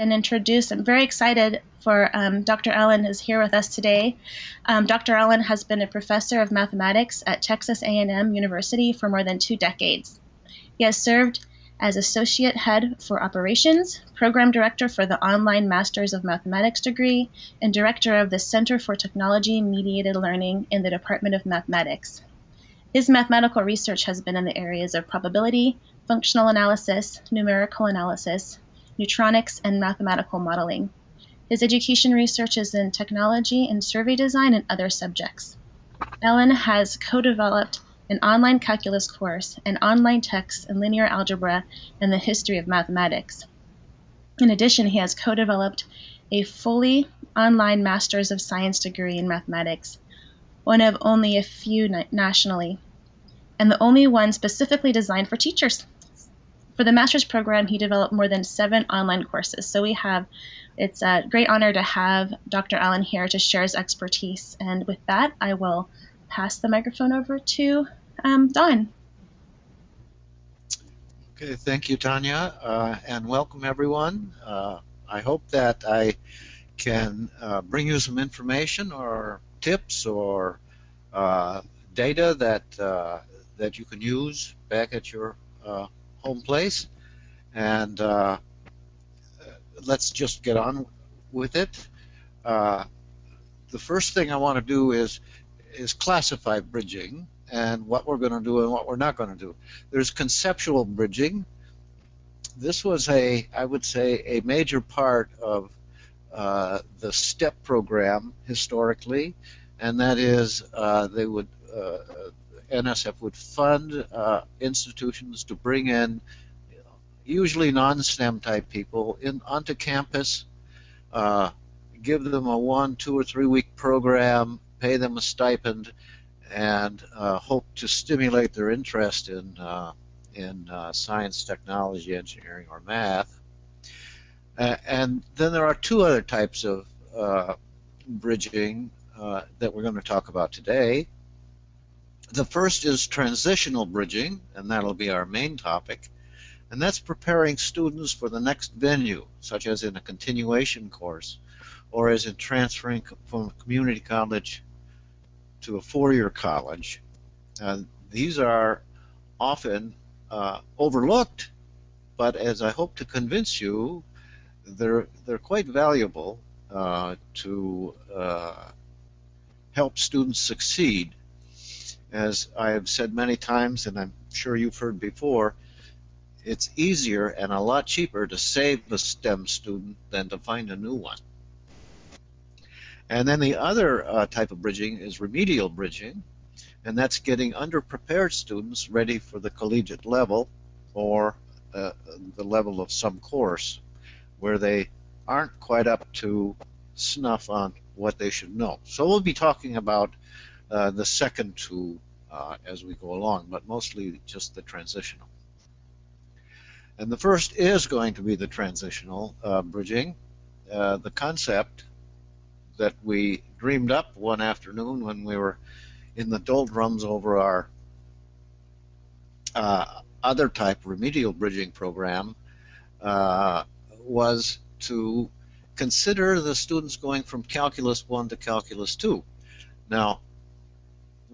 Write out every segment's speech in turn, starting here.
and introduce. I'm very excited for um, Dr. Allen is here with us today. Um, Dr. Allen has been a professor of mathematics at Texas A&M University for more than two decades. He has served as associate head for operations, program director for the online Masters of Mathematics degree, and director of the Center for Technology Mediated Learning in the Department of Mathematics. His mathematical research has been in the areas of probability, functional analysis, numerical analysis, neutronics, and mathematical modeling. His education research is in technology and survey design and other subjects. Allen has co-developed an online calculus course, an online text in linear algebra, and the history of mathematics. In addition, he has co-developed a fully online Master's of Science degree in mathematics, one of only a few nationally, and the only one specifically designed for teachers. For the master's program, he developed more than seven online courses. So we have, it's a great honor to have Dr. Allen here to share his expertise. And with that, I will pass the microphone over to um, Don. Okay, thank you, Tanya, uh, and welcome everyone. Uh, I hope that I can uh, bring you some information or tips or uh, data that uh, that you can use back at your uh, home place. And uh, let's just get on with it. Uh, the first thing I want to do is is classify bridging and what we're going to do and what we're not going to do. There's conceptual bridging. This was a, I would say, a major part of uh, the STEP program historically, and that is uh, they would uh, NSF would fund uh, institutions to bring in usually non-STEM type people in onto campus, uh, give them a one, two, or three week program, pay them a stipend, and uh, hope to stimulate their interest in uh, in uh, science, technology, engineering, or math. and then there are two other types of uh, bridging that we're going to talk about today. The first is transitional bridging, and that'll be our main topic. And that's preparing students for the next venue, such as in a continuation course, or as in transferring from a community college to a four-year college. These are often uh, overlooked, but as I hope to convince you, they're they're quite valuable uh, to uh, help students succeed as I have said many times, and I'm sure you've heard before, it's easier and a lot cheaper to save a STEM student than to find a new one. And then the other uh, type of bridging is remedial bridging, and that's getting underprepared students ready for the collegiate level or uh, the level of some course where they aren't quite up to snuff on what they should know. So we'll be talking about uh, the second two uh, as we go along, but mostly just the transitional. And the first is going to be the transitional uh, bridging. Uh, the concept that we dreamed up one afternoon when we were in the doldrums over our uh, other type remedial bridging program uh, was to consider the students going from Calculus 1 to Calculus 2. Now,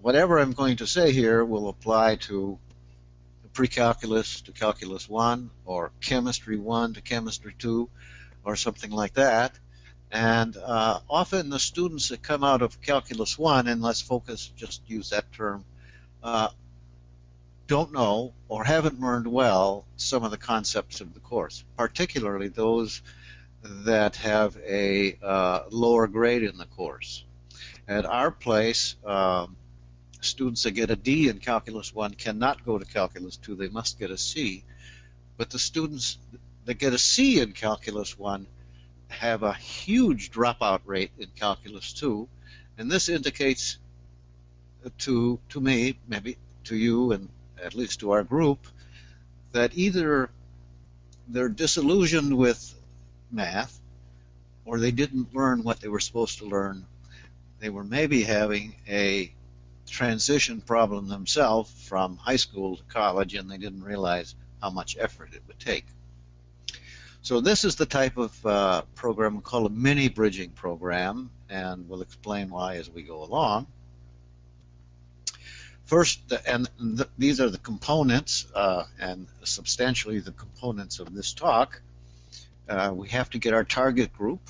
whatever I'm going to say here will apply to pre-calculus to calculus 1 or chemistry 1 to chemistry 2 or something like that. And uh, often the students that come out of calculus 1, and let's focus, just use that term, uh, don't know or haven't learned well some of the concepts of the course, particularly those that have a uh, lower grade in the course. At our place, um, students that get a D in Calculus 1 cannot go to Calculus 2. They must get a C. But the students that get a C in Calculus 1 have a huge dropout rate in Calculus 2. And this indicates to, to me, maybe to you, and at least to our group, that either they're disillusioned with math or they didn't learn what they were supposed to learn. They were maybe having a transition problem themselves from high school to college and they didn't realize how much effort it would take. So this is the type of uh, program we call a mini bridging program, and we'll explain why as we go along. First, and th these are the components, uh, and substantially the components of this talk. Uh, we have to get our target group,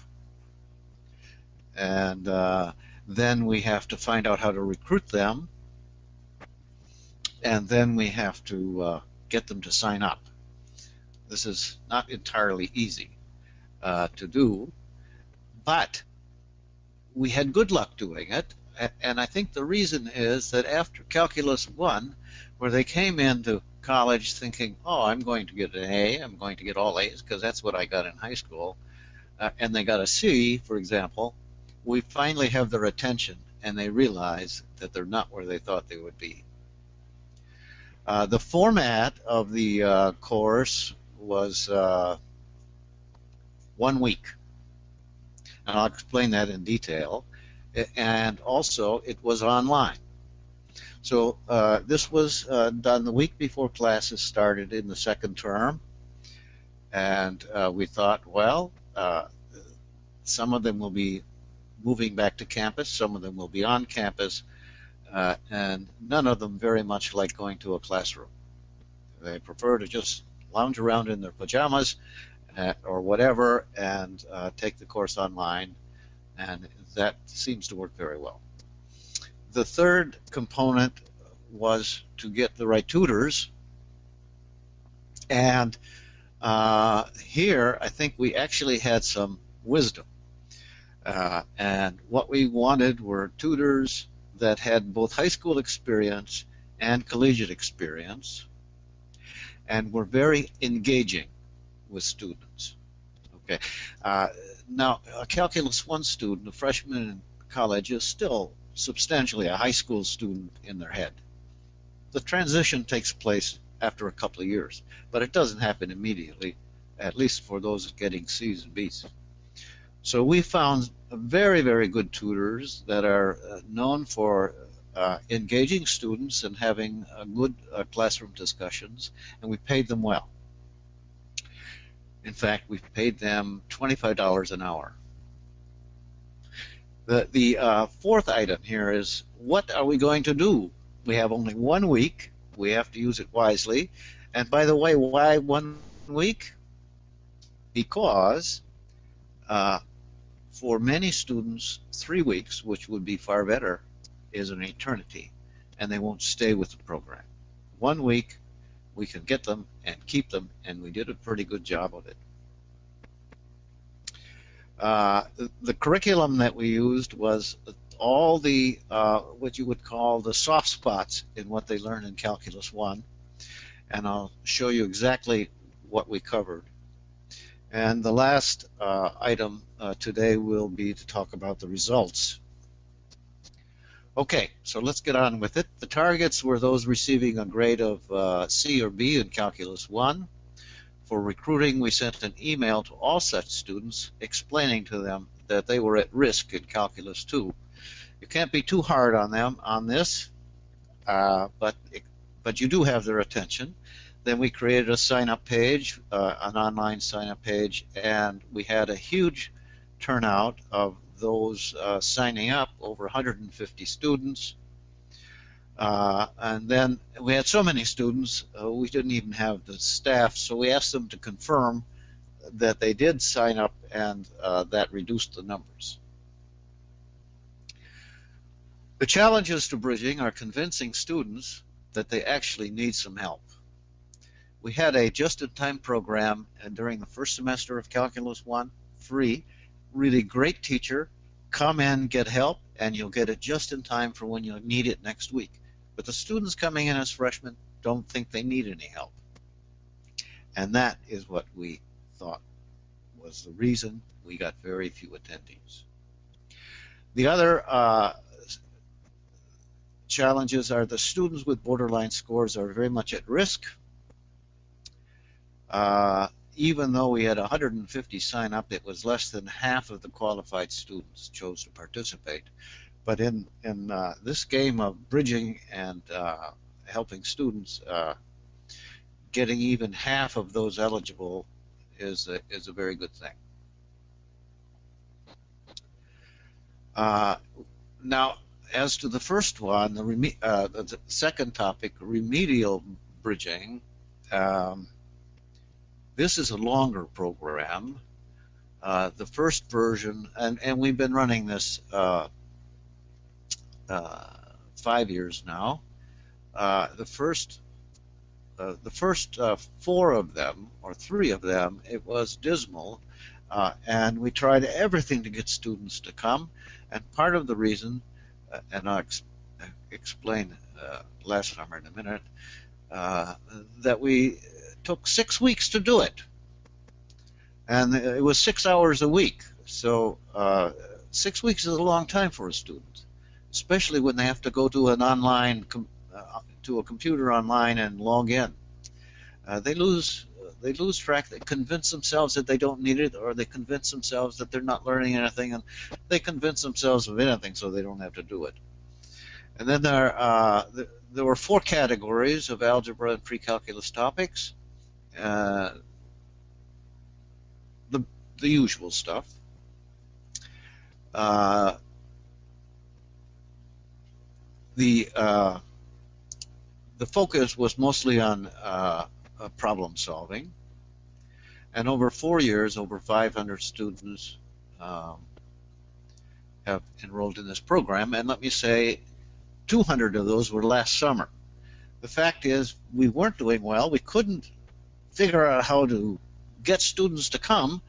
and uh, then we have to find out how to recruit them, and then we have to uh, get them to sign up. This is not entirely easy uh, to do, but we had good luck doing it, and I think the reason is that after Calculus 1, where they came into college thinking, oh, I'm going to get an A, I'm going to get all A's because that's what I got in high school, uh, and they got a C, for example, we finally have their attention and they realize that they're not where they thought they would be. Uh, the format of the uh, course was uh, one week, and I'll explain that in detail and also it was online. So uh, this was uh, done the week before classes started in the second term, and uh, we thought, well, some of them will be moving back to campus, some of them will be on campus, uh, and none of them very much like going to a classroom. They prefer to just lounge around in their pajamas uh, or whatever and take the course online and that seems to work very well. The third component was to get the right tutors, and uh, here I think we actually had some wisdom. Uh, and what we wanted were tutors that had both high school experience and collegiate experience and were very engaging with students. Okay, uh, now, a Calculus 1 student, a freshman in college, is still substantially a high school student in their head. The transition takes place after a couple of years, but it doesn't happen immediately, at least for those getting C's and B's. So we found very, very good tutors that are uh, known for uh, engaging students and having uh, good uh, classroom discussions, and we paid them well. In fact, we've paid them $25 an hour. The, the uh, fourth item here is what are we going to do? We have only one week. We have to use it wisely. And by the way, why one week? Because for many students, three weeks, which would be far better, is an eternity, and they won't stay with the program. One week, we can get them and keep them, and we did a pretty good job of it. Uh, the curriculum that we used was all the uh, what you would call the soft spots in what they learn in Calculus 1, and I'll show you exactly what we covered. And the last uh, item uh, today will be to talk about the results Okay, so let's get on with it. The targets were those receiving a grade of uh, C or B in Calculus 1. For recruiting, we sent an email to all such students explaining to them that they were at risk in Calculus 2. You can't be too hard on them on this, uh, but, but you do have their attention. Then we created a sign-up page, uh, an online sign-up page, and we had a huge turnout of those uh, signing up, over 150 students. Uh, and then we had so many students, uh, we didn't even have the staff, so we asked them to confirm that they did sign up, and uh, that reduced the numbers. The challenges to bridging are convincing students that they actually need some help. We had a just-in-time program during the first semester of Calculus 1, free, really great teacher. Come in, get help, and you'll get it just in time for when you need it next week. But the students coming in as freshmen don't think they need any help. And that is what we thought was the reason we got very few attendees. The other uh, challenges are the students with borderline scores are very much at risk. Uh, even though we had 150 sign up, it was less than half of the qualified students chose to participate. But in in uh, this game of bridging and uh, helping students, uh, getting even half of those eligible is a, is a very good thing. Uh, now, as to the first one, the, the second topic, remedial bridging, um, this is a longer program. Uh, the first version, and, and we've been running this uh, uh, five years now. Uh, the first, uh, the first four of them, or three of them, it was dismal, and we tried everything to get students to come. And part of the reason, and I'll ex- explain last summer in a minute, that we took six weeks to do it and it was six hours a week. So uh, six weeks is a long time for a student, especially when they have to go to an online uh, to a computer online and log in. Uh, they lose they lose track. They convince themselves that they don't need it, or they convince themselves that they're not learning anything, and they convince themselves of anything so they don't have to do it. And then there uh, there were four categories of algebra and pre-calculus topics. Uh, the usual stuff. Uh, the uh, the focus was mostly on uh, uh problem solving, and over four years, over 500 students um, have enrolled in this program. And let me say, 200 of those were last summer. The fact is, we weren't doing well. We couldn't figure out how to get students to come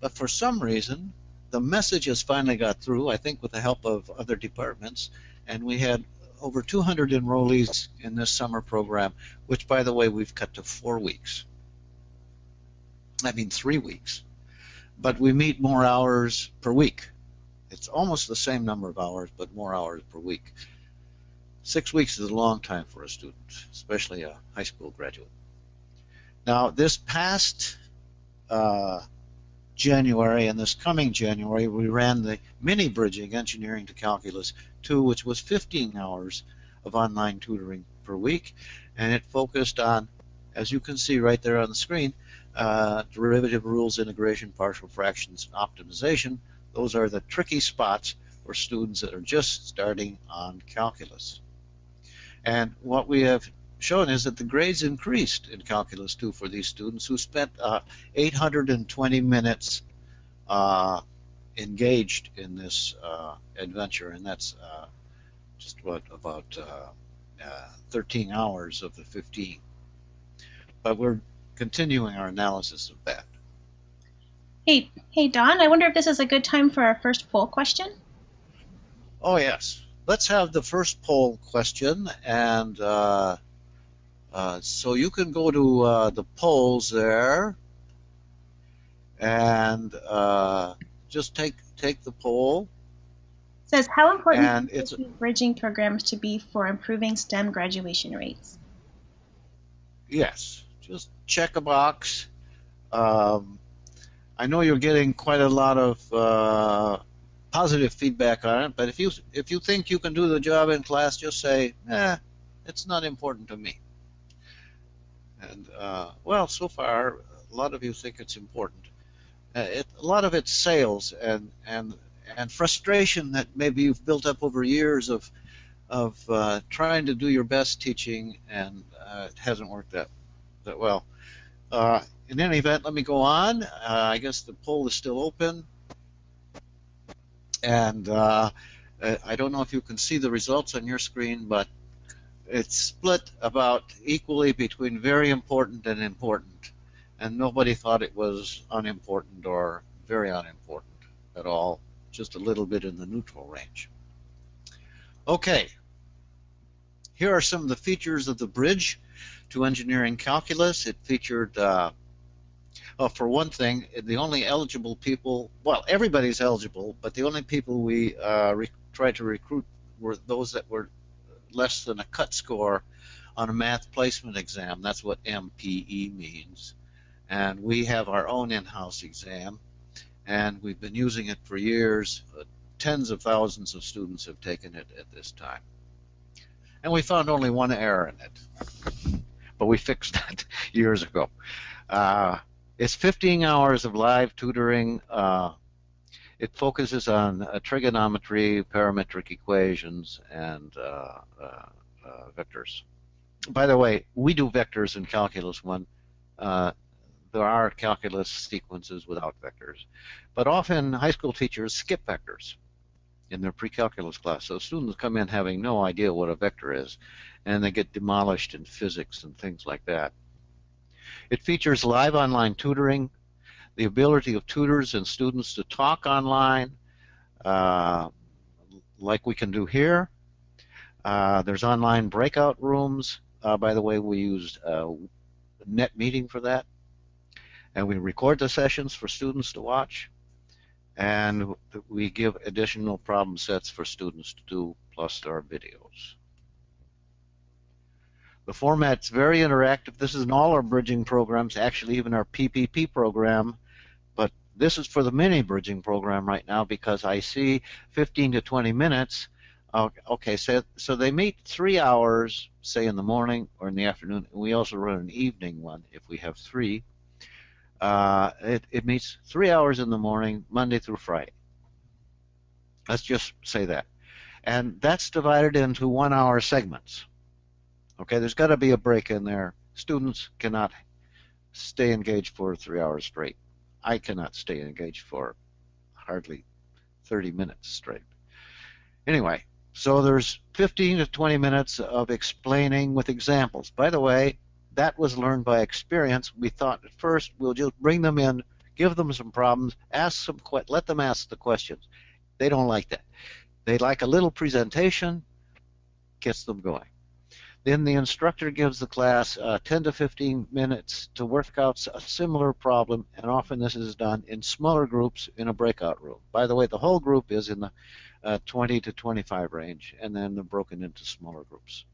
but for some reason, the message has finally got through, I think with the help of other departments, and we had over 200 enrollees in this summer program, which, by the way, we've cut to four weeks. I mean, three weeks. But we meet more hours per week. It's almost the same number of hours, but more hours per week. Six weeks is a long time for a student, especially a high school graduate. Now, this past uh, January and this coming January, we ran the mini bridging engineering to calculus 2, which was 15 hours of online tutoring per week, and it focused on, as you can see right there on the screen, uh, derivative rules, integration, partial fractions, optimization. Those are the tricky spots for students that are just starting on calculus. And what we have shown is that the grades increased in Calculus 2 for these students who spent uh, 820 minutes uh, engaged in this uh, adventure, and that's uh, just what about uh, uh, 13 hours of the 15. But we're continuing our analysis of that. Hey, hey, Don. I wonder if this is a good time for our first poll question. Oh yes, let's have the first poll question, and uh, so you can go to uh, the polls there and uh, just take take the poll. It says how important and it's bridging programs to be for improving STEM graduation rates. Yes, just check a box. Um, I know you're getting quite a lot of uh, positive feedback on it, but if you if you think you can do the job in class, just say, "Eh, it's not important to me." And uh, well, so far, a lot of you think it's important. Uh, it, a lot of it's sales and and and frustration that maybe you've built up over years of of uh, trying to do your best teaching and uh, it hasn't worked that that well. Uh, in any event, let me go on. Uh, I guess the poll is still open, and I don't know if you can see the results on your screen, but it's split about equally between very important and important, and nobody thought it was unimportant or very unimportant at all, just a little bit in the neutral range. Okay, here are some of the features of the bridge to engineering calculus. It featured, uh, well, for one thing, the only eligible people, well, everybody's eligible, but the only people we uh, tried to recruit were those that were less than a cut score on a math placement exam. That's what MPE means. And we have our own in-house exam, and we've been using it for years. Uh, tens of thousands of students have taken it at this time. And we found only one error in it, but we fixed that years ago. Uh, It's 15 hours of live tutoring. Uh, it focuses on uh, trigonometry, parametric equations, and uh, uh, uh vectors. By the way, we do vectors in Calculus 1. Uh, there are calculus sequences without vectors. But often high school teachers skip vectors in their pre-calculus class. So students come in having no idea what a vector is, and they get demolished in physics and things like that. It features live online tutoring, the ability of tutors and students to talk online, uh, like we can do here. Uh, there's online breakout rooms. Uh, by the way, we used uh, NetMeeting for that. And we record the sessions for students to watch. And we give additional problem sets for students to do, plus our videos. The format's very interactive. This is in all our bridging programs, actually even our PPP program. This is for the mini bridging program right now because I see 15 to 20 minutes. Okay, so, so they meet three hours, say in the morning or in the afternoon. We also run an evening one if we have three. Uh, it, it meets three hours in the morning, Monday through Friday. Let's just say that. And that's divided into one hour segments. Okay, there's got to be a break in there. Students cannot stay engaged for three hours straight. I cannot stay engaged for hardly 30 minutes straight. Anyway, so there's 15 to 20 minutes of explaining with examples. By the way, that was learned by experience. We thought at first we'll just bring them in, give them some problems, ask some, let them ask the questions. They don't like that. They like a little presentation, gets them going. Then the instructor gives the class uh, 10 to 15 minutes to work out a similar problem, and often this is done in smaller groups in a breakout room. By the way, the whole group is in the uh, 20 to 25 range, and then they're broken into smaller groups.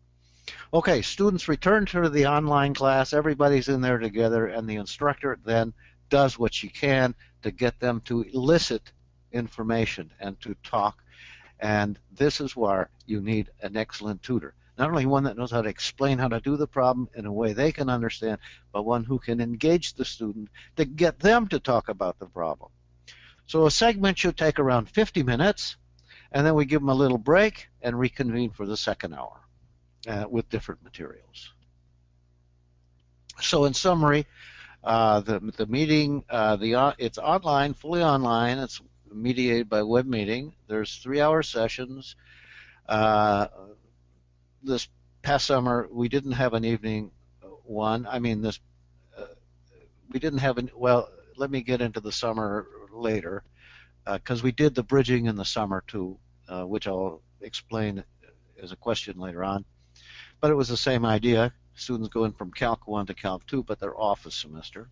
Okay, students return to the online class. Everybody's in there together, and the instructor then does what she can to get them to elicit information and to talk. And this is where you need an excellent tutor not only one that knows how to explain how to do the problem in a way they can understand, but one who can engage the student to get them to talk about the problem. So a segment should take around 50 minutes, and then we give them a little break and reconvene for the second hour uh, with different materials. So in summary, uh, the, the meeting, uh, the, uh, it's online, fully online. It's mediated by web meeting. There's three-hour sessions. Uh, this past summer we didn't have an evening one. I mean, this uh, we didn't have an. Well, let me get into the summer later because uh, we did the bridging in the summer too, uh, which I'll explain as a question later on. But it was the same idea. Students going from Calc 1 to Calc 2, but they're off a semester.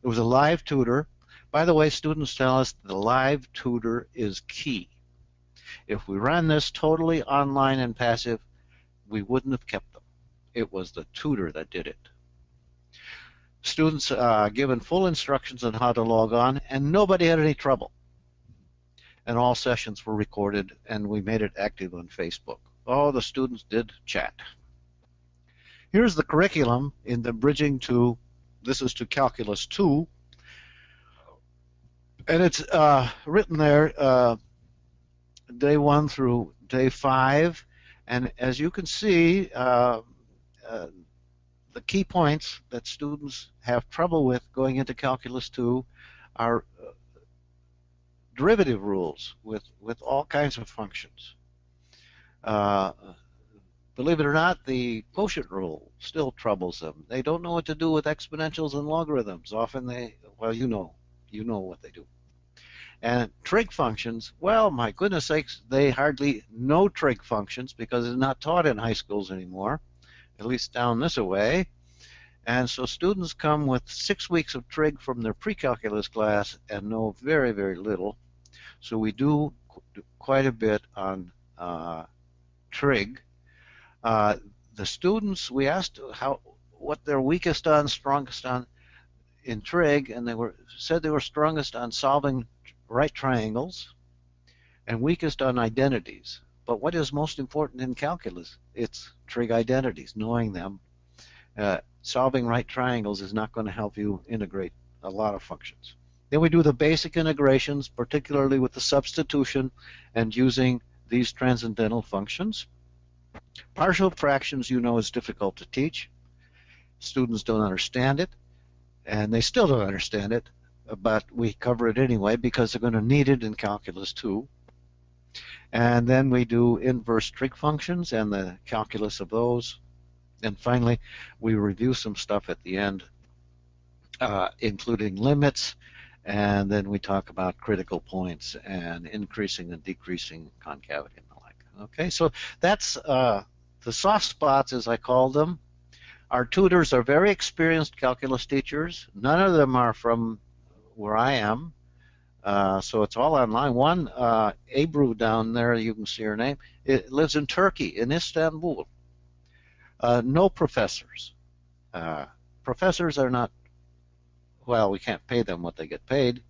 There was a live tutor. By the way, students tell us the live tutor is key. If we ran this totally online and passive, we wouldn't have kept them. It was the tutor that did it. Students uh, given full instructions on how to log on, and nobody had any trouble. And all sessions were recorded, and we made it active on Facebook. All the students did chat. Here's the curriculum in the Bridging to, this is to Calculus 2, and it's uh, written there uh, day 1 through day 5, and as you can see, uh, uh, the key points that students have trouble with going into Calculus 2 are uh, derivative rules with, with all kinds of functions. Uh, believe it or not, the quotient rule still troubles them. They don't know what to do with exponentials and logarithms. Often they, well, you know, you know what they do. And trig functions, well, my goodness sakes, they hardly know trig functions because it's not taught in high schools anymore, at least down this way. And so students come with six weeks of trig from their pre-calculus class and know very, very little. So we do quite a bit on uh, trig. Uh, the students, we asked how what they're weakest on, strongest on in trig, and they were said they were strongest on solving right triangles, and weakest on identities. But what is most important in calculus? It's trig identities, knowing them. Uh, solving right triangles is not going to help you integrate a lot of functions. Then we do the basic integrations, particularly with the substitution and using these transcendental functions. Partial fractions, you know, is difficult to teach. Students don't understand it, and they still don't understand it, but we cover it anyway because they're going to need it in calculus too. And then we do inverse trig functions and the calculus of those. And finally, we review some stuff at the end, uh, including limits and then we talk about critical points and increasing and decreasing concavity and the like. Okay, so that's uh, the soft spots, as I call them. Our tutors are very experienced calculus teachers. None of them are from where I am, uh, so it's all online. One, uh, down there, you can see her name, it lives in Turkey, in Istanbul. Uh, no professors. Uh, professors are not well, we can't pay them what they get paid.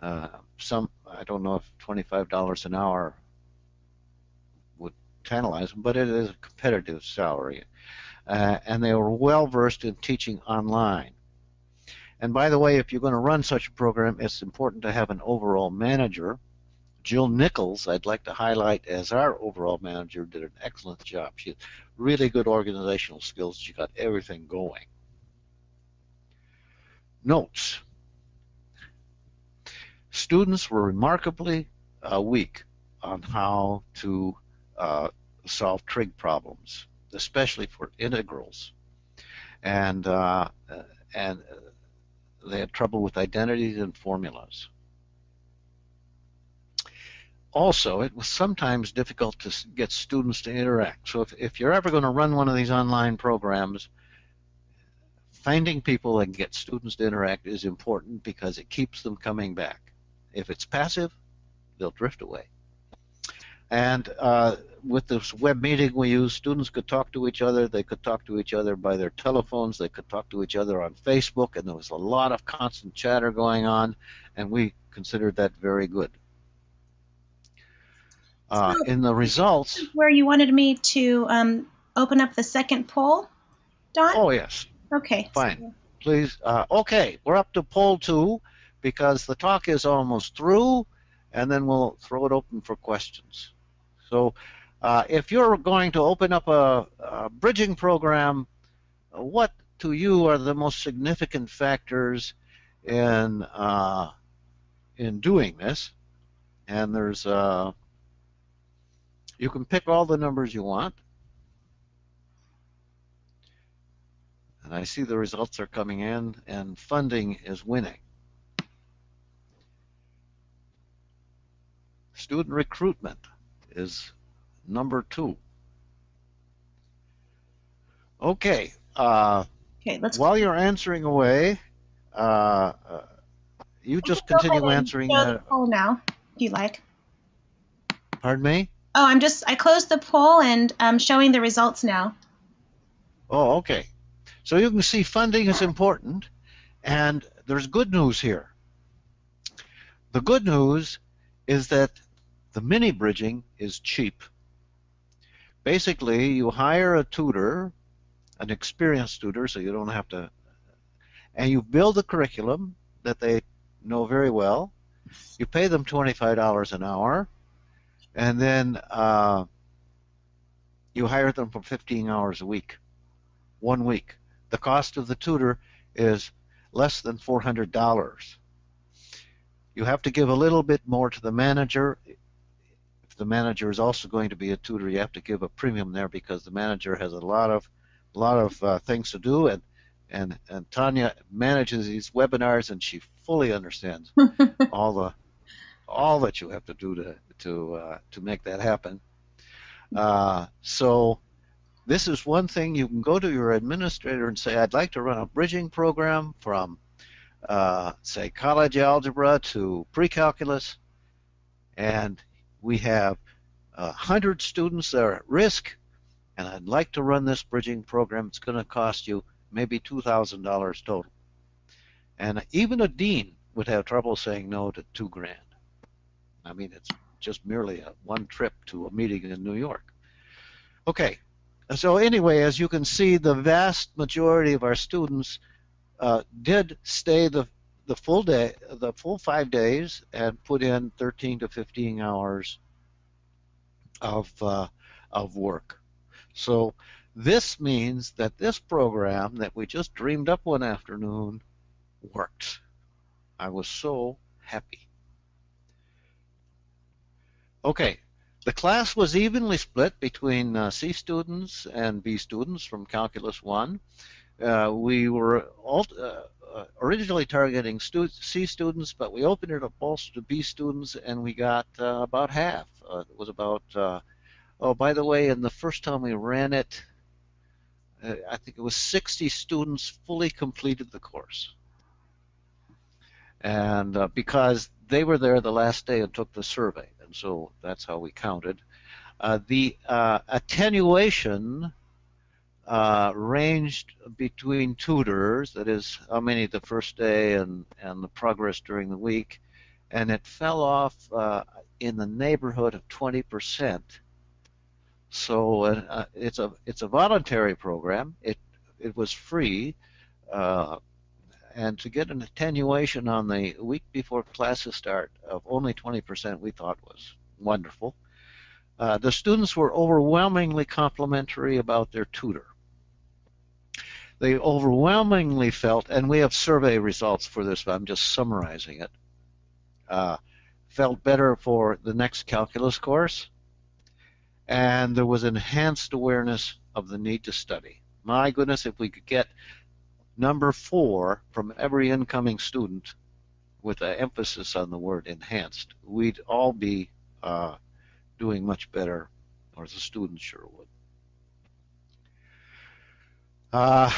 Uh, some, I don't know if $25 an hour would tantalize them, but it is a competitive salary. Uh, and they were well versed in teaching online. And by the way, if you're going to run such a program, it's important to have an overall manager. Jill Nichols, I'd like to highlight as our overall manager, did an excellent job. She had really good organizational skills. She got everything going notes. Students were remarkably uh, weak on how to uh, solve trig problems, especially for integrals. And, uh, and they had trouble with identities and formulas. Also, it was sometimes difficult to get students to interact. So if, if you're ever going to run one of these online programs, finding people and get students to interact is important because it keeps them coming back. If it's passive, they'll drift away. And uh, with this web meeting we use, students could talk to each other. They could talk to each other by their telephones. They could talk to each other on Facebook, and there was a lot of constant chatter going on, and we considered that very good. Uh, so in the results, where you wanted me to um, open up the second poll, Don? Oh yes. Okay. Fine. Please. Uh, okay, we're up to poll two because the talk is almost through, and then we'll throw it open for questions. So, uh, if you're going to open up a, a bridging program, what to you are the most significant factors in uh, in doing this? And there's uh, you can pick all the numbers you want. And I see the results are coming in, and funding is winning. Student recruitment is number two. Okay. Uh, okay. Let's. While you're answering away, uh, uh, you just continue answering. the poll now, if you like. Pardon me. Oh, I'm just. I closed the poll and I'm showing the results now. Oh, okay. So you can see funding is important, and there's good news here. The good news is that the mini bridging is cheap. Basically, you hire a tutor, an experienced tutor, so you don't have to, and you build a curriculum that they know very well. You pay them $25 an hour, and then uh, you hire them for 15 hours a week, one week the cost of the tutor is less than $400. You have to give a little bit more to the manager. The manager is also going to be a tutor, you have to give a premium there because the manager has a lot of a lot of uh, things to do. And and and Tanya manages these webinars and she fully understands all the all that you have to do to to uh, to make that happen. Uh, so this is one thing you can go to your administrator and say, I'd like to run a bridging program from, uh, say, college algebra to pre-calculus, and we have a hundred students that are at risk, and I'd like to run this bridging program. It's going to cost you maybe $2,000 total. And even a dean would have trouble saying no to two grand. I mean, it's just merely a one trip to a meeting in New York. Okay, so anyway, as you can see, the vast majority of our students uh, did stay the the full day, the full five days, and put in 13 to 15 hours of uh, of work. So this means that this program that we just dreamed up one afternoon worked. I was so happy. Okay, the class was evenly split between uh, C students and B students from Calculus 1. Uh, we were all, uh, uh, originally targeting stu C students, but we opened it up also to B students, and we got uh, about half. Uh, it was about, oh, by the way, in the first time we ran it, I think it was 60 students fully completed the course. And because they were there the last day and took the survey, and so that's how we counted. the attenuation uh, ranged between tutors, that is, how many the first day and, and the progress during the week, and it fell off uh, in the neighborhood of 20%. So uh, it's a it's a voluntary program. It it was free, uh, and to get an attenuation on the week before classes start of only 20% we thought was wonderful. Uh, the students were overwhelmingly complimentary about their tutor they overwhelmingly felt, and we have survey results for this, but I'm just summarizing it, uh, felt better for the next calculus course, and there was enhanced awareness of the need to study. My goodness, if we could get number four from every incoming student with an emphasis on the word enhanced, we'd all be uh, doing much better, or the students sure would. Uh,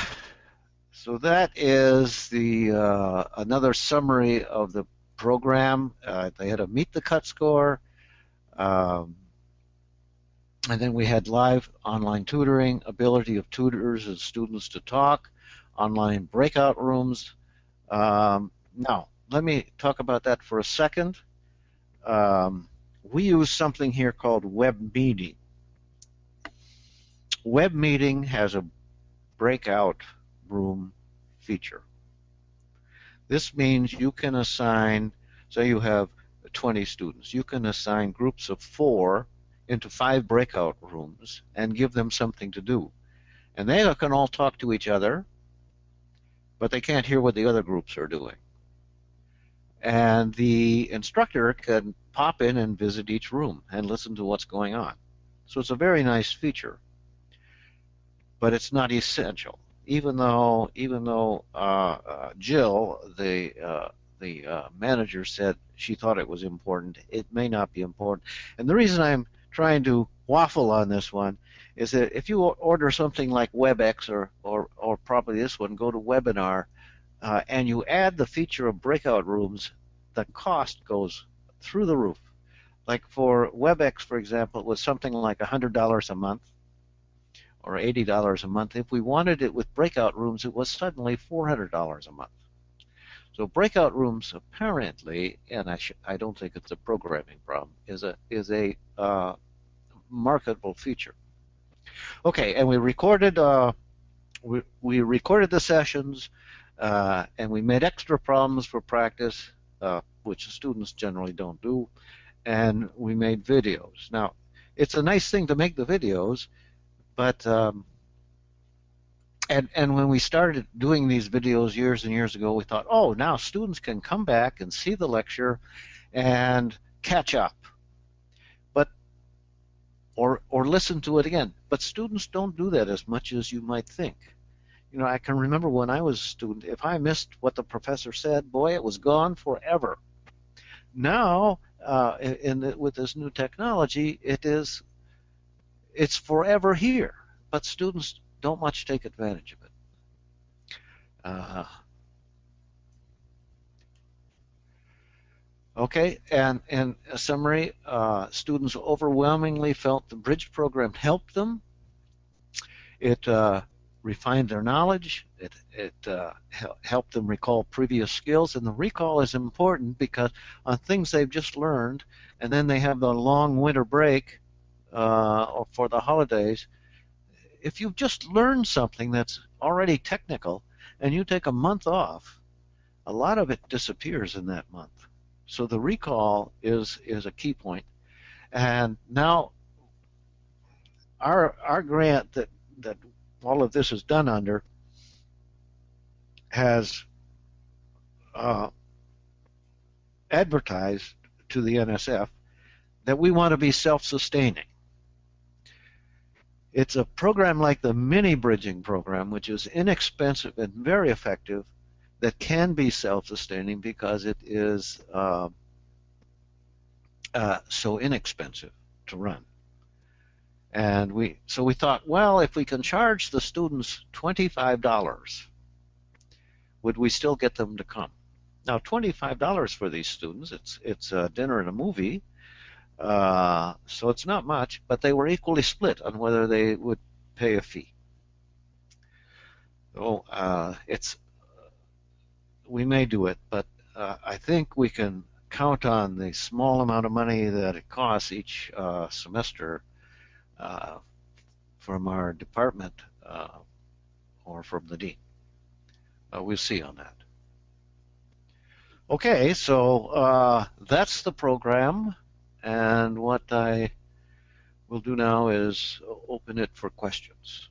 so that is the uh, another summary of the program. Uh, they had a meet the cut score, um, and then we had live online tutoring, ability of tutors and students to talk, online breakout rooms. Um, now, let me talk about that for a second. Um, we use something here called web meeting. Web meeting has a breakout room feature. This means you can assign, say you have 20 students, you can assign groups of four into five breakout rooms and give them something to do. And they can all talk to each other, but they can't hear what the other groups are doing. And the instructor can pop in and visit each room and listen to what's going on. So it's a very nice feature but it's not essential. Even though even though uh, uh, Jill, the uh, the uh, manager, said she thought it was important, it may not be important. And the reason I'm trying to waffle on this one is that if you order something like WebEx or or, or probably this one, GoToWebinar, uh, and you add the feature of breakout rooms, the cost goes through the roof. Like for WebEx, for example, it was something like $100 a month or $80 a month. If we wanted it with breakout rooms, it was suddenly $400 a month. So breakout rooms apparently, and I, I don't think it's a programming problem, is a is a uh, marketable feature. Okay, and we recorded uh, we, we recorded the sessions, uh, and we made extra problems for practice, uh, which students generally don't do, and we made videos. Now, it's a nice thing to make the videos but um, and and when we started doing these videos years and years ago, we thought, oh, now students can come back and see the lecture and catch up, but or or listen to it again. But students don't do that as much as you might think. You know, I can remember when I was a student, if I missed what the professor said, boy, it was gone forever. Now, uh, in, in with this new technology, it is it's forever here, but students don't much take advantage of it. Uh, okay, and in a summary, uh, students overwhelmingly felt the bridge program helped them. It uh, refined their knowledge. It, it uh, helped them recall previous skills, and the recall is important because on things they've just learned, and then they have the long winter break, uh, or for the holidays, if you've just learned something that's already technical and you take a month off, a lot of it disappears in that month. So the recall is is a key point. And now our our grant that that all of this is done under has uh, advertised to the NSF that we want to be self-sustaining. It's a program like the mini bridging program, which is inexpensive and very effective, that can be self-sustaining because it is uh, uh, so inexpensive to run. And we so we thought, well, if we can charge the students twenty-five dollars, would we still get them to come? Now, twenty-five dollars for these students, it's it's a dinner and a movie, uh, so it's not much, but they were equally split on whether they would pay a fee. So uh, it's we may do it, but uh, I think we can count on the small amount of money that it costs each uh, semester uh, from our department or from the dean. We'll see on that. Okay, so that's the program, and what I will do now is open it for questions.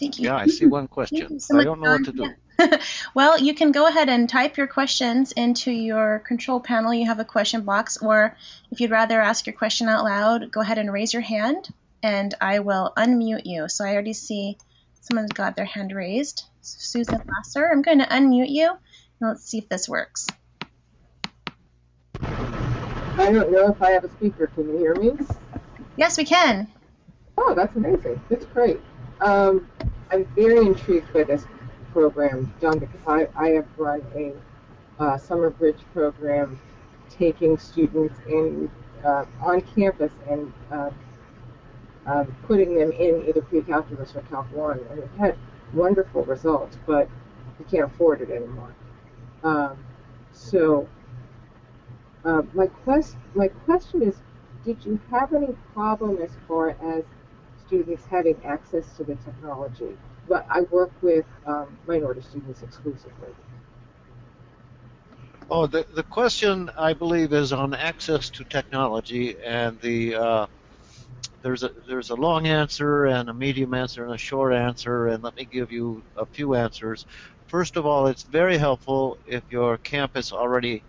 Thank you. Yeah, I see one question. so I don't know what to do. well, you can go ahead and type your questions into your control panel. You have a question box, or if you'd rather ask your question out loud, go ahead and raise your hand, and I will unmute you. So I already see someone's got their hand raised. Susan Lasser, I'm going to unmute you, and let's see if this works. I don't know if I have a speaker. Can you hear me? Yes, we can. Oh, that's amazing. That's great. Um, I'm very intrigued by this program, Don, because I, I have run a uh, summer bridge program taking students in uh, on campus and uh, um, putting them in either pre-calculus or Calc 1, and we've had wonderful results, but we can't afford it anymore. Um, so uh, my, quest, my question is, did you have any problem as far as students having access to the technology? But I work with um, minority students exclusively. Oh, the, the question I believe is on access to technology, and the uh, there's a there's a long answer and a medium answer and a short answer, and let me give you a few answers. First of all, it's very helpful if your campus already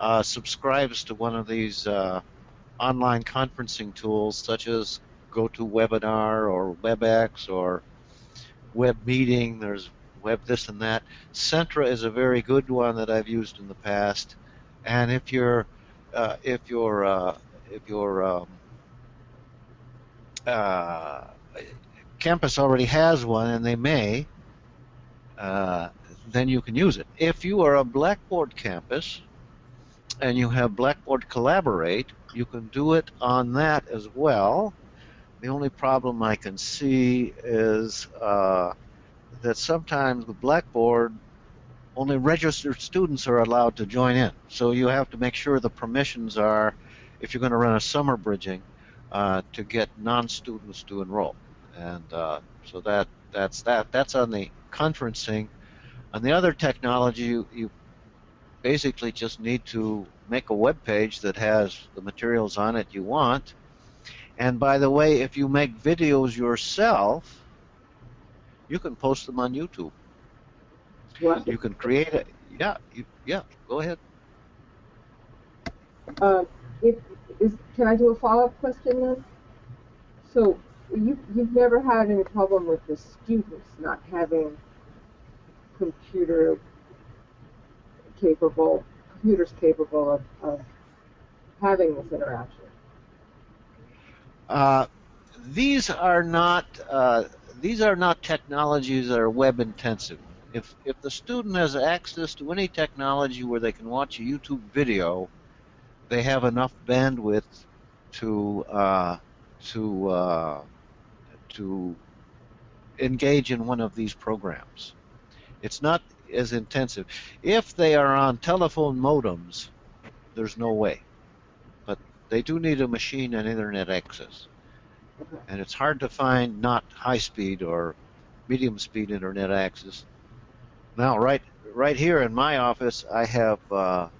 uh, subscribes to one of these uh, online conferencing tools, such as GoToWebinar or WebEx or Web Meeting. There's Web this and that. Centra is a very good one that I've used in the past. And if your uh, if your uh, if your um, uh, campus already has one, and they may, uh, then you can use it. If you are a Blackboard campus and you have Blackboard Collaborate, you can do it on that as well. The only problem I can see is uh, that sometimes with Blackboard, only registered students are allowed to join in. So you have to make sure the permissions are, if you're going to run a summer bridging, uh, to get non-students to enroll. And uh, so that that's that. That's on the conferencing. On the other technology, you, you basically just need to make a web page that has the materials on it you want. And by the way, if you make videos yourself, you can post them on YouTube. What? You can create it. Yeah, you, yeah. Go ahead. Uh, if, is, can I do a follow-up question then? So you, you've never had any problem with the students not having computer capable, computers capable of, of having this interaction? Uh, these are not uh, these are not technologies that are web intensive. If if the student has access to any technology where they can watch a YouTube video, they have enough bandwidth to uh, to uh, to engage in one of these programs. It's not as intensive. If they are on telephone modems, there's no way. But they do need a machine and internet access. And it's hard to find not high speed or medium speed internet access Now, right, right here in my office, I have uh,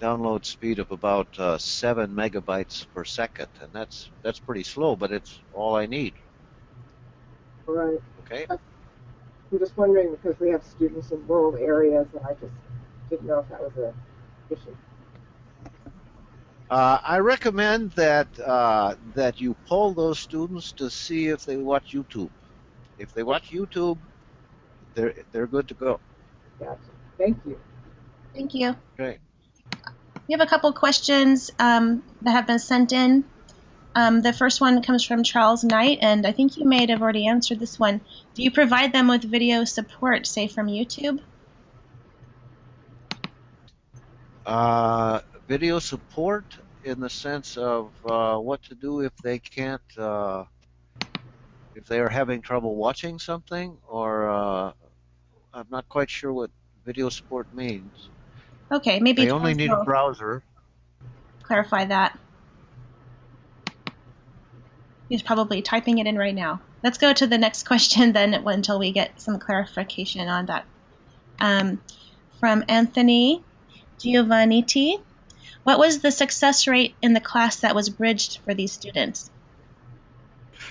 download speed of about uh, seven megabytes per second, and that's that's pretty slow, but it's all I need. Right. Okay. I'm just wondering because we have students in rural areas, and I just didn't know if that was a issue. Uh, I recommend that uh, that you poll those students to see if they watch YouTube. If they watch YouTube, they're they're good to go. Gotcha. Thank you. Thank you. Okay. We have a couple questions um, that have been sent in. Um, the first one comes from Charles Knight, and I think you may have already answered this one. Do you provide them with video support, say from YouTube? Uh, video support in the sense of uh, what to do if they can't, uh, if they are having trouble watching something, or uh, I'm not quite sure what video support means. Okay, maybe They only need a browser. clarify that. He's probably typing it in right now. Let's go to the next question then until we get some clarification on that. Um, from Anthony Giovanniti. What was the success rate in the class that was bridged for these students?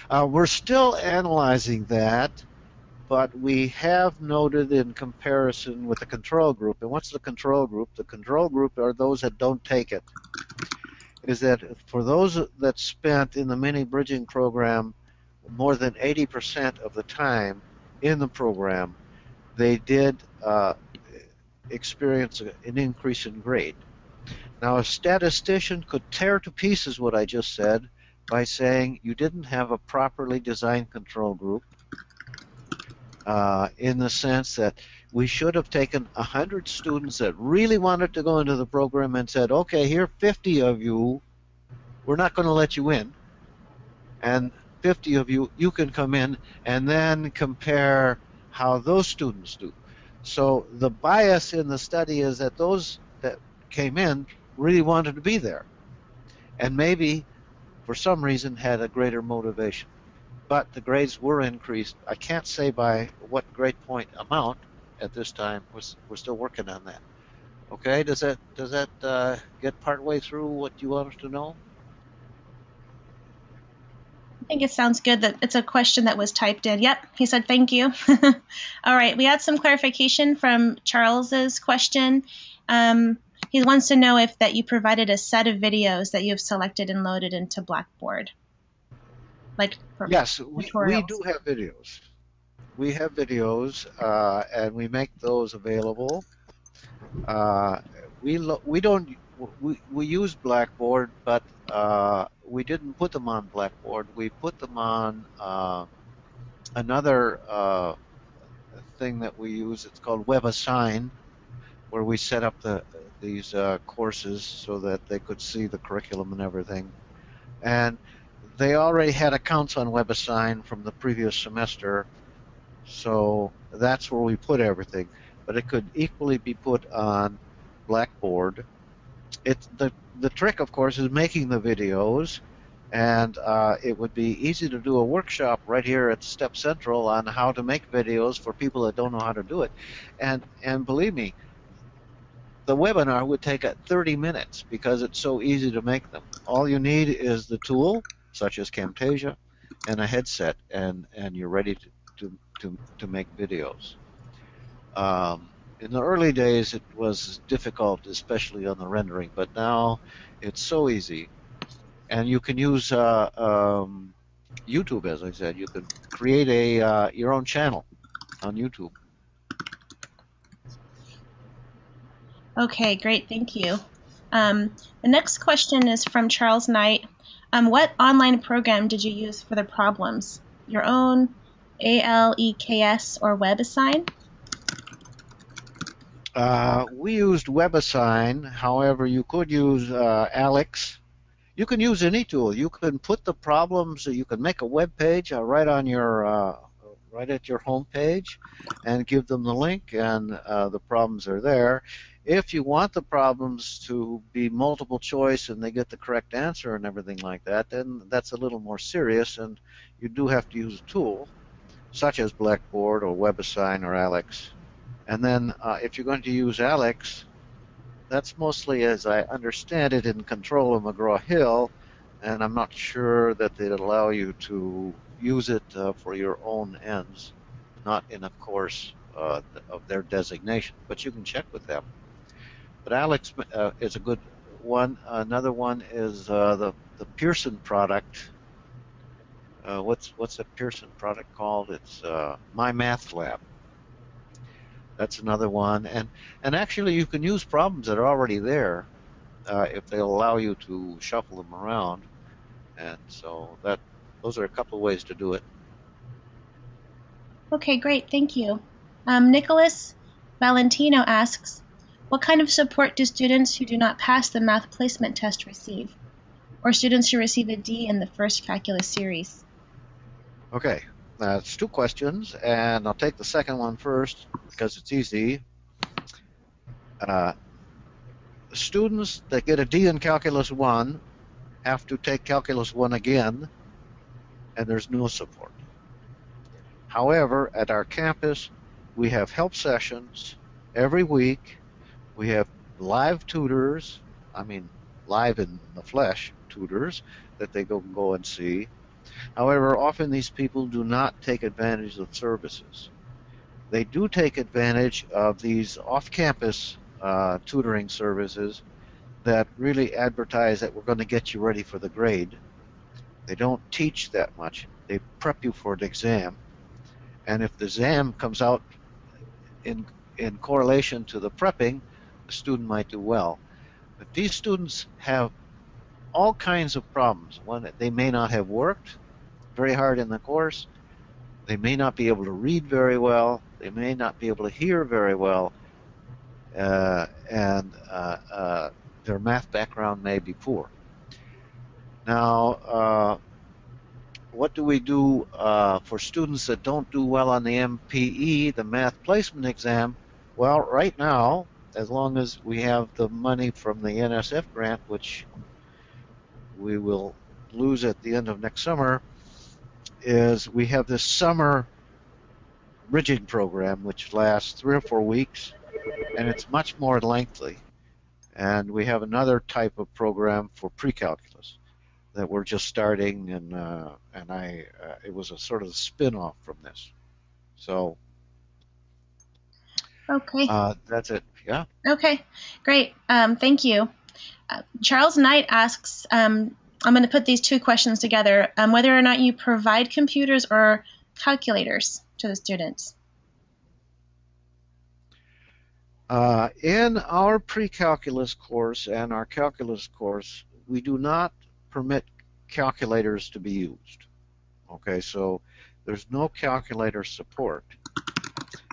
Uh, we're still analyzing that, but we have noted in comparison with the control group, and what's the control group? The control group are those that don't take it. Is that for those that spent in the mini bridging program more than 80% of the time in the program, they did uh, experience an increase in grade. Now, a statistician could tear to pieces what I just said by saying you didn't have a properly designed control group uh, in the sense that we should have taken 100 students that really wanted to go into the program and said, okay, here 50 of you, we're not going to let you in. And 50 of you, you can come in and then compare how those students do. So the bias in the study is that those that came in really wanted to be there. And maybe for some reason had a greater motivation. But the grades were increased. I can't say by what grade point amount at this time. We're, we're still working on that. Okay, does that does that uh, get partway through what you want us to know? I think it sounds good that it's a question that was typed in. Yep, he said thank you. All right, we had some clarification from Charles's question. Um, he wants to know if that you provided a set of videos that you have selected and loaded into Blackboard. Like for Yes, we, we do have videos. We have videos, uh, and we make those available. Uh, we we don't we, we use Blackboard, but uh, we didn't put them on Blackboard. We put them on uh, another uh, thing that we use. It's called WebAssign, where we set up the these uh, courses so that they could see the curriculum and everything. And they already had accounts on WebAssign from the previous semester, so that's where we put everything. But it could equally be put on Blackboard. It's the the trick, of course, is making the videos, and uh, it would be easy to do a workshop right here at Step Central on how to make videos for people that don't know how to do it. And and believe me, the webinar would take uh, 30 minutes because it's so easy to make them. All you need is the tool, such as Camtasia, and a headset, and, and you're ready to, to, to, to make videos. Um, in the early days, it was difficult, especially on the rendering, but now it's so easy. And you can use uh, um, YouTube, as I said. You can create a uh, your own channel on YouTube. Okay, great, thank you. Um, the next question is from Charles Knight. Um, what online program did you use for the problems? Your own, ALEKS, or WebAssign? Uh, we used WebAssign. However, you could use uh, ALEKS. You can use any tool. You can put the problems. You can make a web page uh, right on your uh, right at your home page, and give them the link, and uh, the problems are there. If you want the problems to be multiple choice and they get the correct answer and everything like that, then that's a little more serious, and you do have to use a tool, such as Blackboard or WebAssign or ALEKS. And then uh, if you're going to use ALEKS, that's mostly, as I understand it, in control of McGraw-Hill, and I'm not sure that they'd allow you to use it uh, for your own ends, not in a course uh, of their designation. But you can check with them. But ALEKS uh, is a good one. Another one is uh, the the Pearson product. Uh, what's what's the Pearson product called? It's uh, My Math Lab. That's another one, and and actually you can use problems that are already there uh, if they allow you to shuffle them around, and so that those are a couple of ways to do it. Okay, great, thank you. Um, Nicholas Valentino asks, what kind of support do students who do not pass the math placement test receive? Or students who receive a D in the first calculus series? Okay, that's two questions, and I'll take the second one first because it's easy. Uh, students that get a D in Calculus 1 have to take Calculus 1 again, and there's no support. However, at our campus, we have help sessions every week. We have live tutors, I mean, live in the flesh tutors that they go go and see. However, often these people do not take advantage of services. They do take advantage of these off-campus uh, tutoring services that really advertise that we're going to get you ready for the grade. They don't teach that much. They prep you for an exam. And if the exam comes out in, in correlation to the prepping, the student might do well. But these students have all kinds of problems. One, they may not have worked very hard in the course. They may not be able to read very well. They may not be able to hear very well. Uh, and uh, uh, their math background may be poor. Now, uh, what do we do uh, for students that don't do well on the MPE, the math placement exam? Well, right now, as long as we have the money from the NSF grant, which we will lose at the end of next summer, is we have this summer bridging program which lasts three or four weeks, and it's much more lengthy. And we have another type of program for pre-calculus that we're just starting, and uh, and I uh, it was a sort of spin-off from this. So okay, uh, that's it. Yeah. Okay, great. Um, thank you. Uh, Charles Knight asks, um, I'm going to put these two questions together, um, whether or not you provide computers or calculators to the students. Uh, in our pre-calculus course and our calculus course, we do not permit calculators to be used. Okay, so there's no calculator support.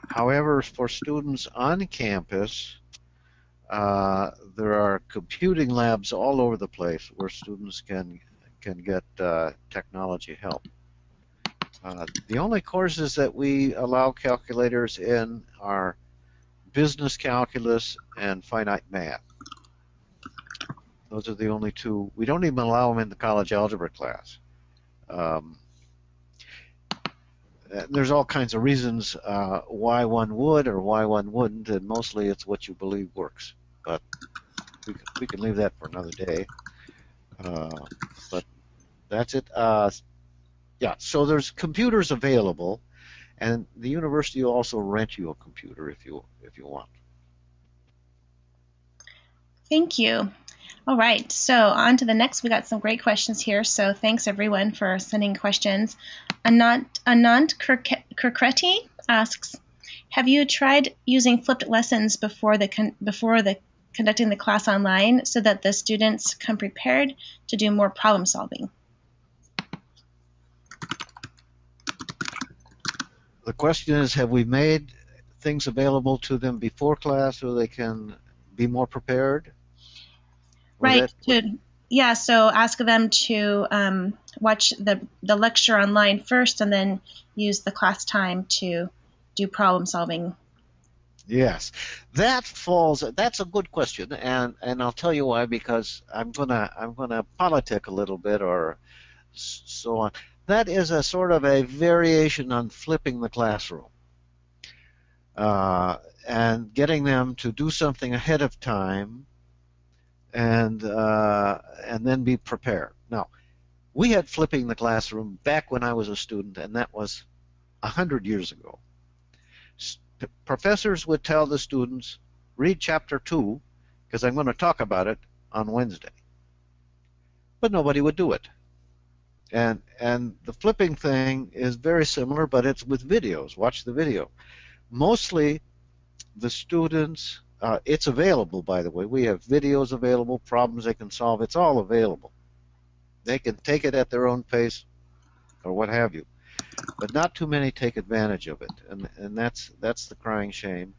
However, for students on campus, uh, there are computing labs all over the place where students can can get uh, technology help. Uh, the only courses that we allow calculators in are business calculus and finite math. Those are the only two. We don't even allow them in the college algebra class. Um, there's all kinds of reasons uh, why one would or why one wouldn't, and mostly it's what you believe works. But we, we can leave that for another day. Uh, but that's it. Uh, yeah, so there's computers available, and the university will also rent you a computer if you if you want. Thank you. All right, so on to the next. We got some great questions here, so thanks everyone for sending questions. Anant, Anant Kirkreti asks, have you tried using flipped lessons before the before the conducting the class online so that the students come prepared to do more problem solving? The question is, have we made things available to them before class so they can be more prepared? right to yeah so ask them to um, watch the the lecture online first and then use the class time to do problem solving yes that falls that's a good question and and i'll tell you why because i'm gonna i'm gonna politic a little bit or so on that is a sort of a variation on flipping the classroom uh, and getting them to do something ahead of time and uh, and then be prepared. Now, we had flipping the classroom back when I was a student, and that was a hundred years ago. Professors would tell the students, read chapter two, because I'm going to talk about it on Wednesday. But nobody would do it. And and the flipping thing is very similar, but it's with videos. Watch the video. Mostly, the students. Uh, it's available, by the way. We have videos available, problems they can solve. It's all available. They can take it at their own pace, or what have you. But not too many take advantage of it, and and that's that's the crying shame.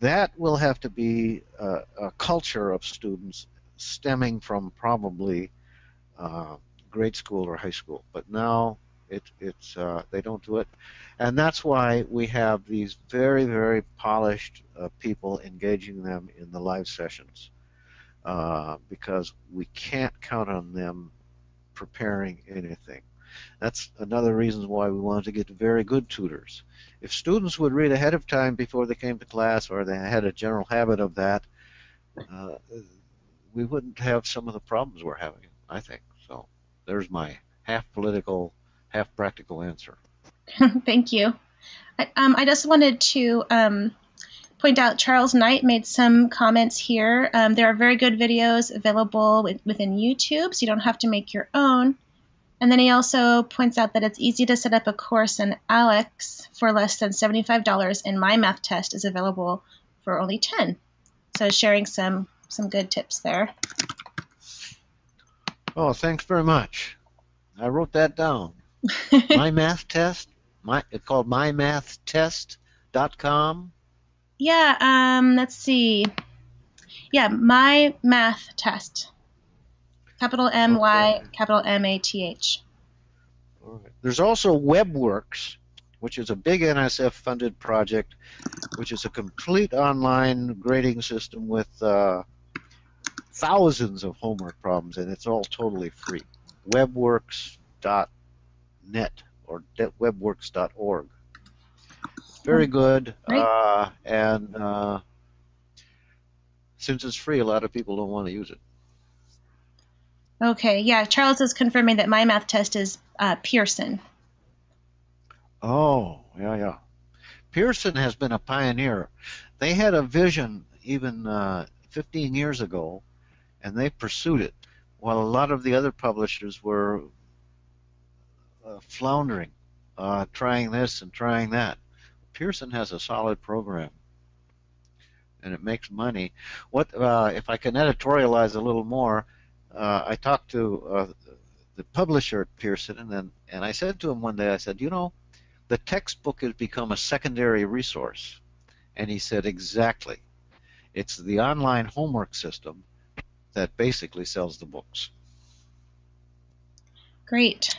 That will have to be a, a culture of students stemming from probably uh, grade school or high school. But now it, it's uh, they don't do it, and that's why we have these very very polished uh, people engaging them in the live sessions, uh, because we can't count on them preparing anything. That's another reason why we wanted to get very good tutors. If students would read ahead of time before they came to class, or they had a general habit of that, uh, we wouldn't have some of the problems we're having. I think so. There's my half political, half practical answer. Thank you. I, um, I just wanted to um, point out Charles Knight made some comments here. Um, there are very good videos available with, within YouTube, so you don't have to make your own. And then he also points out that it's easy to set up a course, in ALEKS for less than $75, and My Math Test is available for only 10. So sharing some some good tips there. Oh, thanks very much. I wrote that down. my math test. My it's called mymathtest.com. Yeah. Um. Let's see. Yeah. My math test. Capital M Y, okay. capital M A T H. Right. There's also WebWorks, which is a big NSF-funded project, which is a complete online grading system with uh, thousands of homework problems, and it's all totally free. Webworks.net or webworks.org. Very good, uh, and uh, since it's free, a lot of people don't want to use it. Okay, yeah, Charles is confirming that my math test is uh, Pearson. Oh, yeah, yeah. Pearson has been a pioneer. They had a vision even uh, 15 years ago and they pursued it, while a lot of the other publishers were uh, floundering, uh, trying this and trying that. Pearson has a solid program, and it makes money. What uh, if I can editorialize a little more? Uh, I talked to uh, the publisher at Pearson, and then and I said to him one day, I said, you know, the textbook has become a secondary resource, and he said, exactly. It's the online homework system that basically sells the books. Great.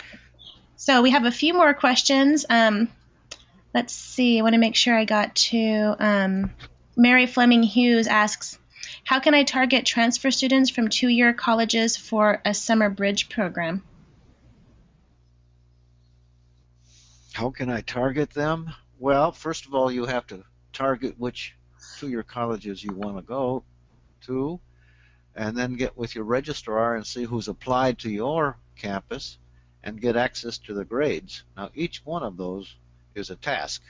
So we have a few more questions. Um, let's see. I want to make sure I got to. Um, Mary Fleming Hughes asks, "How can I target transfer students from two-year colleges for a summer bridge program?" How can I target them? Well, first of all, you have to target which two-year colleges you want to go to and then get with your registrar and see who's applied to your campus and get access to the grades. Now, each one of those is a task.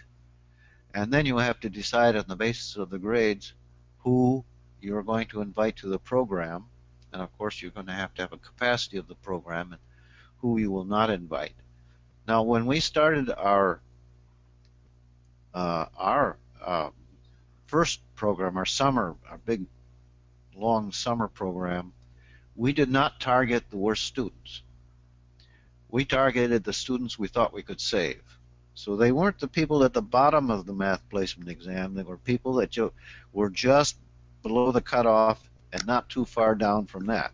And then you have to decide on the basis of the grades who you're going to invite to the program. And of course, you're going to have to have a capacity of the program and who you will not invite. Now, when we started our uh, our uh, first program, our summer, our big long summer program, we did not target the worst students. We targeted the students we thought we could save. So they weren't the people at the bottom of the math placement exam. They were people that ju were just below the cutoff and not too far down from that.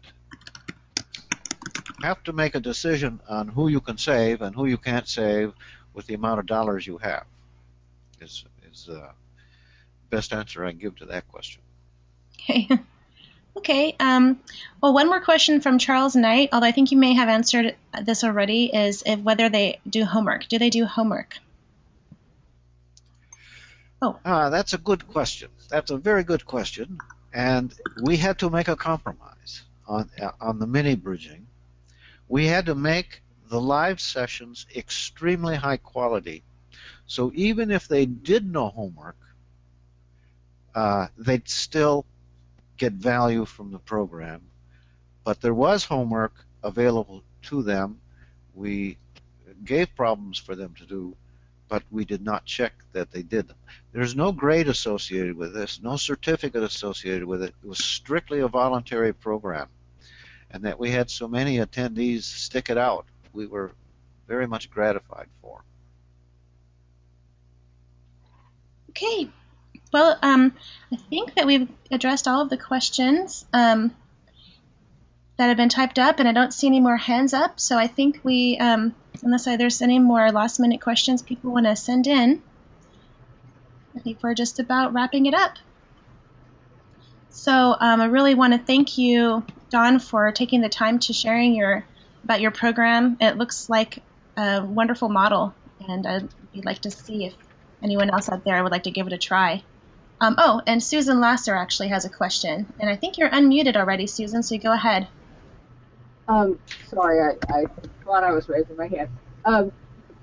You have to make a decision on who you can save and who you can't save with the amount of dollars you have. Is is the uh, best answer I can give to that question. Okay. Okay. Um, well, one more question from Charles Knight, although I think you may have answered this already, is if whether they do homework. Do they do homework? Oh. Uh, that's a good question. That's a very good question. And we had to make a compromise on, on the mini bridging. We had to make the live sessions extremely high quality. So even if they did no homework, uh, they'd still get value from the program. But there was homework available to them. We gave problems for them to do, but we did not check that they did them. There's no grade associated with this, no certificate associated with it. It was strictly a voluntary program. And that we had so many attendees stick it out, we were very much gratified for. Okay. Well, um, I think that we've addressed all of the questions um, that have been typed up, and I don't see any more hands up. So I think we, um, unless there's any more last minute questions people want to send in, I think we're just about wrapping it up. So um, I really want to thank you, Don, for taking the time to sharing your about your program. It looks like a wonderful model, and I'd like to see if anyone else out there would like to give it a try. Um, oh, and Susan Lasser actually has a question, and I think you're unmuted already, Susan. So go ahead. Um, sorry, I, I thought I was raising my hand. Um,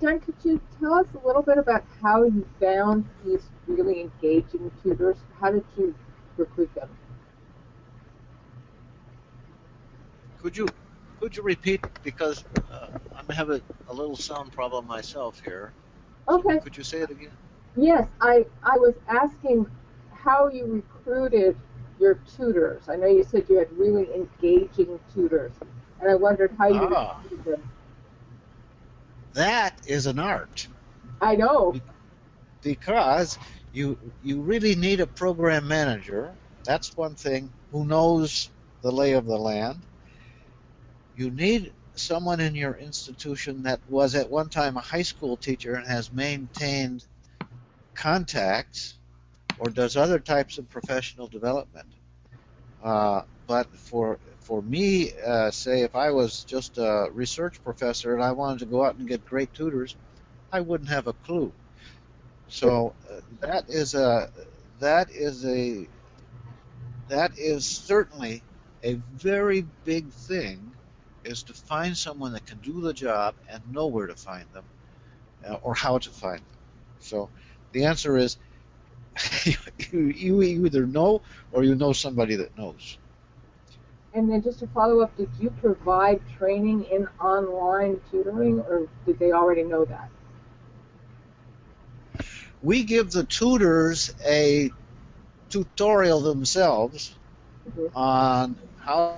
Don, could you tell us a little bit about how you found these really engaging tutors? How did you recruit them? Could you could you repeat because uh, I'm having a little sound problem myself here. Okay. Could you say it again? Yes, I I was asking how you recruited your tutors. I know you said you had really engaging tutors, and I wondered how you Ah. That is an art I know. because you you really need a program manager. That's one thing who knows the lay of the land. You need someone in your institution that was at one time a high school teacher and has maintained contacts or does other types of professional development. Uh, but for for me, uh, say if I was just a research professor and I wanted to go out and get great tutors, I wouldn't have a clue. So uh, that is a that is a that is certainly a very big thing is to find someone that can do the job and know where to find them uh, or how to find them. So the answer is you, you either know or you know somebody that knows. And then just to follow up, did you provide training in online tutoring, or did they already know that? We give the tutors a tutorial themselves Mhm. on how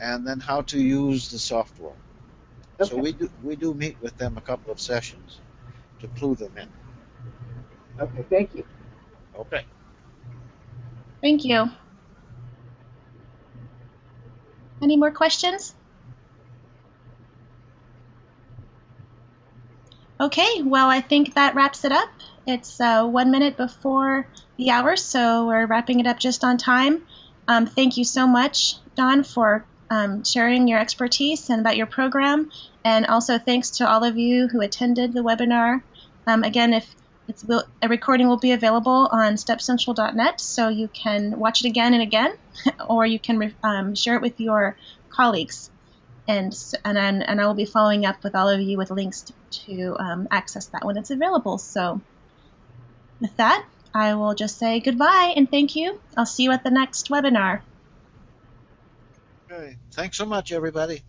and then how to use the software. So we do we do meet with them a couple of sessions to clue them in. Okay, thank you. Okay. Thank you. Any more questions? Okay, well, I think that wraps it up. It's uh, one minute before the hour, so we're wrapping it up just on time. Um, thank you so much, Don, for um, sharing your expertise and about your program, and also thanks to all of you who attended the webinar. Um, again, if it's a recording will be available on stepcentral.net, so you can watch it again and again, or you can re- um, share it with your colleagues. And, and, and and I will be following up with all of you with links to, to um, access that when it's available. So, with that, I will just say goodbye and thank you. I'll see you at the next webinar. Okay. Thanks so much, everybody.